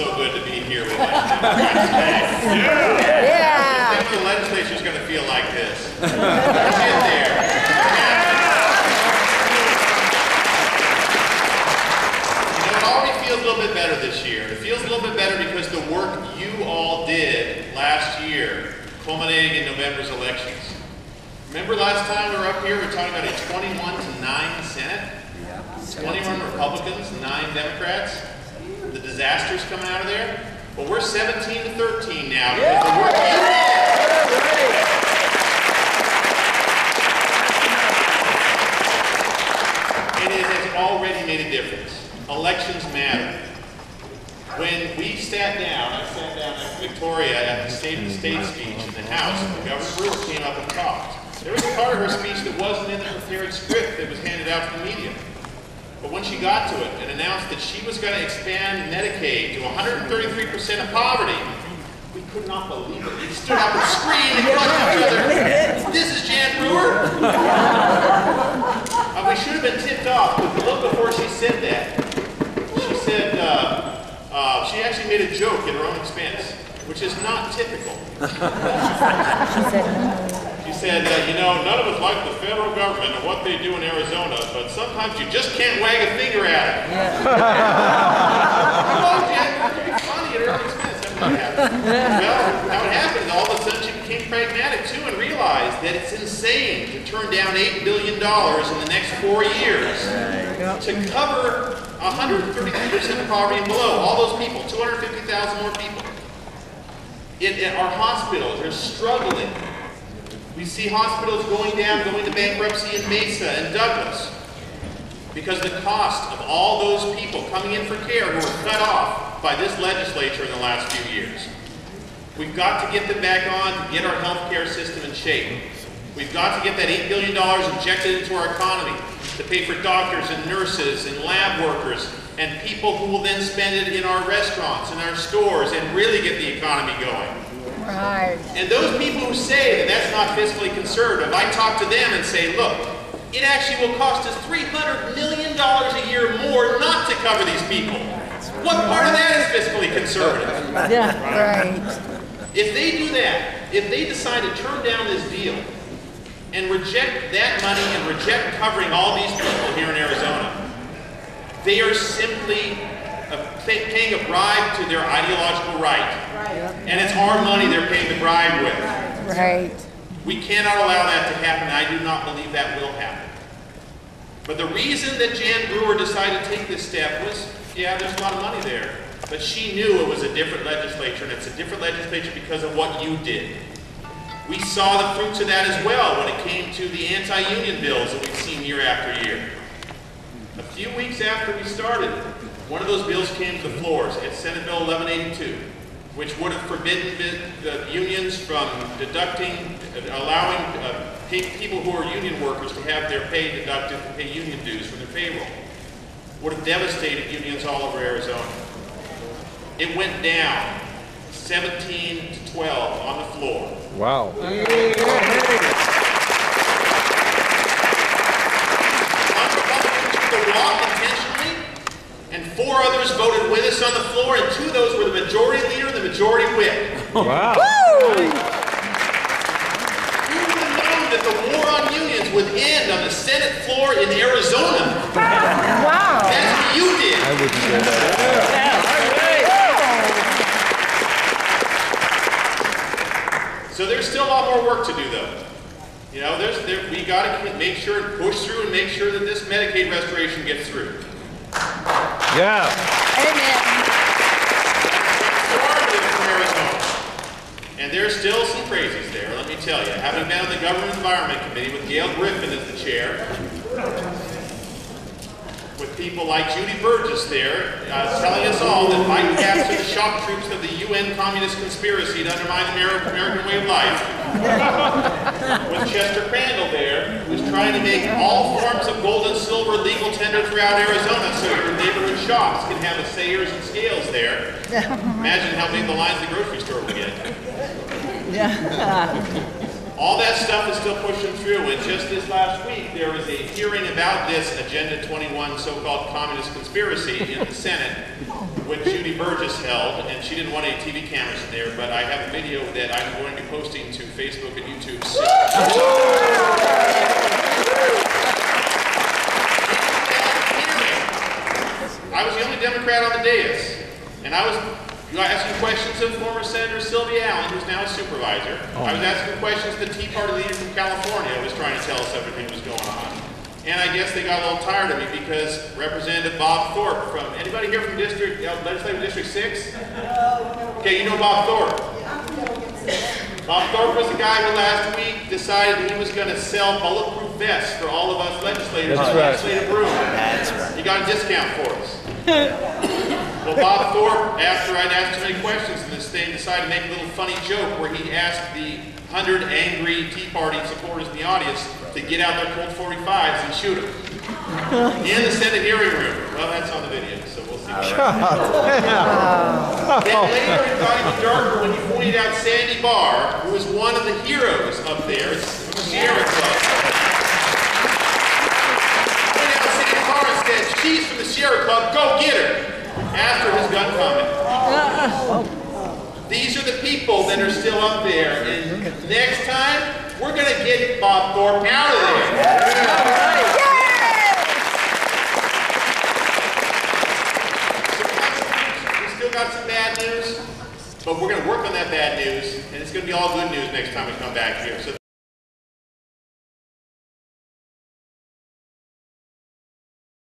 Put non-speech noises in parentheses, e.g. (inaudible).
so good to be here with election Democrats today. Yeah! Yeah. I think the legislature's going to feel like this. (laughs) Get there. You know, it already feels a little bit better this year. It feels a little bit better because the work you all did last year, culminating in November's elections. Remember last time we were up here, we were talking about a 21 to 9 Senate? Yeah. 21 Republicans, 9 Democrats. The disasters coming out of there. Well, we're 17 to 13 now because the work. And it has already made a difference. Elections matter. When we sat down, I sat down to Victoria at the State of the State mm-hmm. speech in the House, and Governor Brewer came up and talked. There was a part of her speech that wasn't in the prepared script that was handed out to the media. But when she got to it and announced that she was going to expand Medicaid to 133% of poverty, we could not believe it. We stood up and screamed and clutched each other. This is Jan Brewer? We should have been tipped off, but look before she said that. She said, uh, uh, she actually made a joke at her own expense, which is not typical. Said, uh, you know, none of us like the federal government and what they do in Arizona, but sometimes you just can't wag a finger at it. (laughs) Come on, Jen, you're funny at own expense. That's what happened. Well, how it happened, all of a sudden she became pragmatic too and realized that it's insane to turn down $8 billion in the next four years to cover 133% of poverty and below. All those people, 250,000 more people. In, in our hospitals, they're struggling. We see hospitals going down, going to bankruptcy in Mesa and Douglas because the cost of all those people coming in for care who were cut off by this legislature in the last few years. We've got to get them back on get our healthcare system in shape. We've got to get that $8 billion injected into our economy to pay for doctors and nurses and lab workers and people who will then spend it in our restaurants and our stores and really get the economy going. Right. And those people who say that that's not fiscally conservative, I talk to them and say, look, it actually will cost us $300 million a year more not to cover these people. What part of that is fiscally conservative? (laughs) Yeah, right. If they do that, if they decide to turn down this deal and reject that money and reject covering all these people here in Arizona, they are simply pay- paying a bribe to their ideological right. And it's our money they're paying the bribe with. Right. We cannot allow that to happen. I do not believe that will happen. But the reason that Jan Brewer decided to take this step was, yeah, there's a lot of money there. But she knew it was a different legislature, and it's a different legislature because of what you did. We saw the fruits of that as well when it came to the anti-union bills that we've seen year after year. A few weeks after we started, one of those bills came to the floors. It's Senate Bill 1182, which would have forbidden the unions from deducting, allowing uh, people who are union workers to have their pay deducted to pay union dues from their payroll. Would have devastated unions all over Arizona. It went down 17 to 12 on the floor. Wow. One four others voted with us on the floor, and two of those were the majority leader and the majority whip. Oh, wow. Who would have known that the war on unions would end on the Senate floor in Arizona? (laughs) Wow. That's what you did. I wouldn't say that. So there's still a lot more work to do, though. You know, there's there, we got to make sure and push through and make sure that this Medicaid restoration gets through. Yeah. Amen. And there's still some crazies there, let me tell you. Having been on the Government Environment Committee with Gail Griffin as the chair, with people like Judy Burges there, uh, telling us all that Biden captured the shock troops of the UN communist conspiracy to undermine the American way of life. with Chester who's trying to make all forms of gold and silver legal tender throughout Arizona so your neighborhood shops can have assayers and scales there. (laughs) Imagine how big the lines at the grocery store would get. (laughs) Yeah. (laughs) all that stuff is still pushing through, and just this last week, there was a hearing about this Agenda 21 so-called communist conspiracy in the Senate, which Judy Burges held, and she didn't want any TV cameras in there, but I have a video that I'm going to be posting to Facebook and YouTube soon. I was the only Democrat on the dais, and I was asking questions of former Senator Sylvia Allen, who's now a supervisor. I was asking questions to the Tea Party leader from California who was trying to tell us everything that was going on. And I guess they got a little tired of me because Representative Bob Thorpe from, anybody here from District, uh, Legislative District 6? Okay, you know Bob Thorpe. Bob Thorpe was the guy who last week decided he was going to sell bulletproof vests for all of us legislators in the That's right. legislative room. That's right. He got a discount for us. Well, Bob Thorpe, after I'd asked too many questions in this thing, decided to make a little funny joke where he asked the hundred angry Tea Party supporters in the audience to get out their Colt 45s and shoot them. in the Senate hearing room. Well, that's on the video, so we'll see. (laughs) Then later it got even darker when he pointed out Sandy Bahr, who was one of the heroes up there from Sierra Club. Pointed Sandy said, she's from the Sierra Club, go get her, after his gun comment. These are the people that are still up there, and next time, we're gonna get Bob Thorpe out of there. We still got some bad news, but we're gonna work on that bad news, and it's gonna be all good news next time we come back here. So